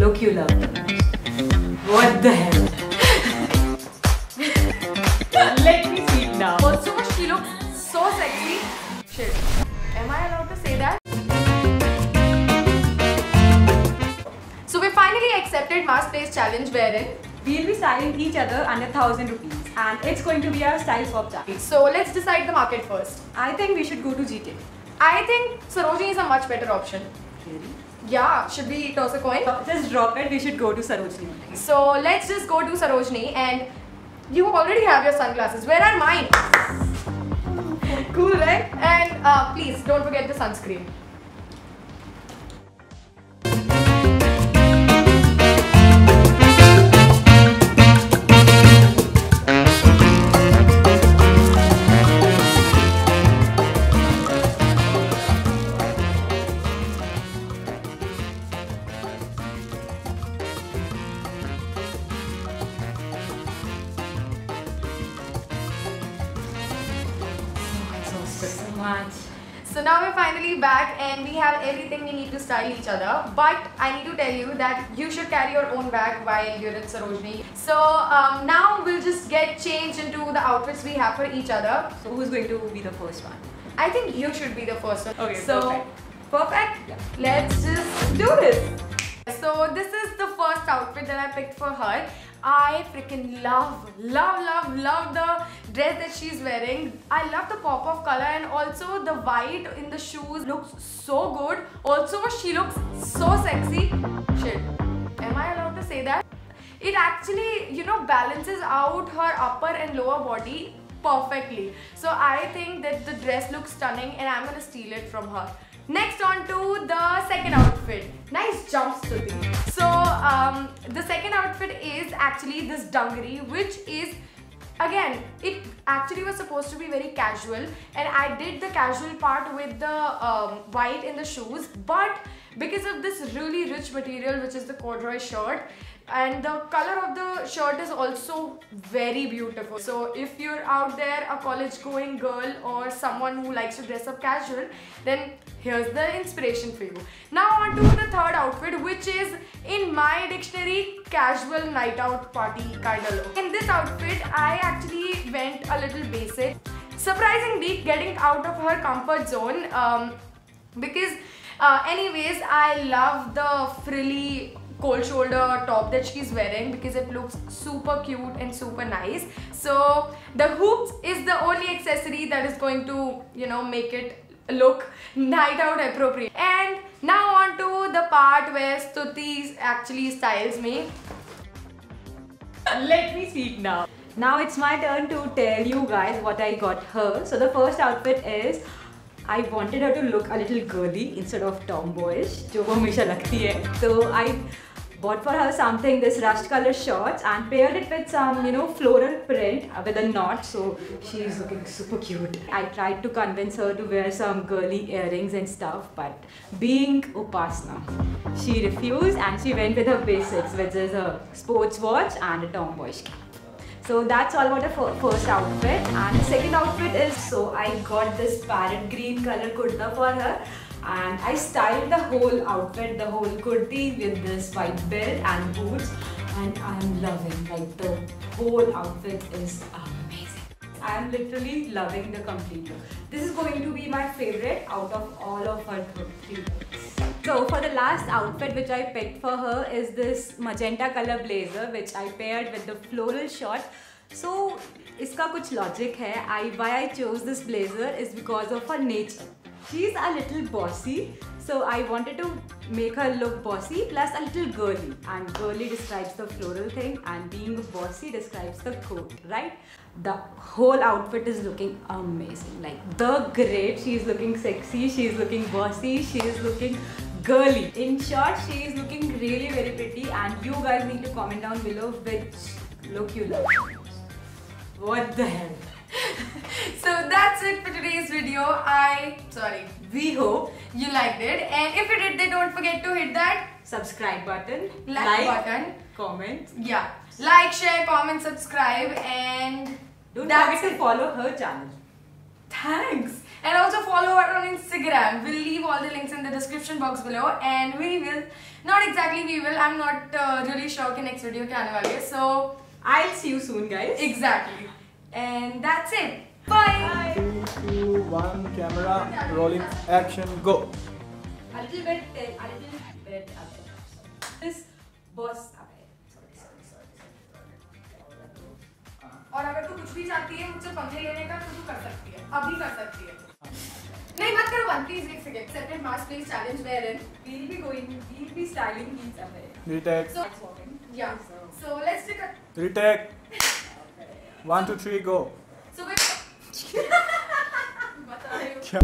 look you love. What the hell? Let me speak now. Also, she looks so sexy. Shit. Am I allowed to say that? So we finally accepted Marsplay's Challenge wherein We'll be styling each other under 1000 rupees and it's going to be our style swap challenge. so let's decide the market first. I think we should go to GT. I think Sarojini is a much better option. Really? Yeah, should we toss a coin? Just drop it, we should go to Sarojini. So let's just go to Sarojini and you already have your sunglasses. Where are mine? cool, right? And uh, please don't forget the sunscreen. Much. So now we're finally back and we have everything we need to style each other. But I need to tell you that you should carry your own bag while you're in Sarojini. So um, now we'll just get changed into the outfits we have for each other. So who's going to be the first one? I think you should be the first one. Okay, so perfect. perfect. Yeah. Let's just do this. So this is the first outfit that I picked for her. I freaking love, love, love, love the dress that she's wearing. I love the pop of color and also the white in the shoes looks so good. Also she looks so sexy. Shit, am I allowed to say that? It actually, you know, balances out her upper and lower body perfectly. So I think that the dress looks stunning and I'm gonna steal it from her. Next on to the second outfit. Nice Stuti. Um, the second outfit is actually this dungaree which is again it actually was supposed to be very casual and I did the casual part with the um, white in the shoes but because of this really rich material which is the corduroy shirt and the color of the shirt is also very beautiful. So if you're out there a college going girl or someone who likes to dress up casual then here's the inspiration for you. Now on to the third outfit which is my dictionary casual night out party kind of look. In this outfit i actually went a little basic. Surprisingly getting out of her comfort zone um, because uh, anyways i love the frilly cold shoulder top that she's wearing because it looks super cute and super nice. So the hoops is the only accessory that is going to you know make it look night out appropriate and now on to the part where Stuti actually styles me Let me speak now. Now it's my turn to tell you guys what I got her. So the first outfit is I wanted her to look a little girly instead of tomboyish, जो वो हमेशा लगती है. So I bought for her something this rust color shorts and paired it with some you know floral print with a knot. So she's looking super cute. I tried to convince her to wear some girly earrings and stuff but being Upaasana she refused and she went with her basics which is a sports watch and a tomboyish cap so that's all about the first outfit. And the second outfit is so i got this parrot green color kurta for her and I styled the whole outfit, the whole kurti with this white belt and boots and I'm loving like the whole outfit is amazing. I'm literally loving the complete look. This is going to be my favorite out of all of her three looks. So for the last outfit which I picked for her is this magenta color blazer which I paired with the floral short. So इसका कुछ logic है. I why I chose this blazer is because of her nature. She's a little bossy, so I wanted to make her look bossy plus a little girly. And girly describes the floral thing, and being bossy describes the coat, right? The whole outfit is looking amazing. Like the great, she's looking sexy, she's looking bossy, she's looking girly. In short, she is looking really very pretty, and you guys need to comment down below which look you love. What the hell? so that's it for today's video video. I, sorry, we hope you liked it. And if you did, then don't forget to hit that subscribe button, like, like button, comment. Yeah. Like, share, comment, subscribe, and don't forget to follow her channel. Thanks. And also follow her on Instagram. We'll leave all the links in the description box below. And we will, not exactly we will, I'm not uh, really sure okay next video kya aane. So, I'll see you soon guys. Exactly. And that's it. Bye. Bye. Two, one, camera, rolling, action, go. A little bit, uh, a little bit. uh, This boss. sorry. और अगर तू कुछ भी चाहती है मुझसे पंखे लेने का तो तू कर सकती है अभी कर सकती है नहीं मत करो बंद प्लीज़ एक second separate mass please challenge where in going. We'll be styling these away. Retake, So- It's walking. या so let's take a retake. One, two, three, go. So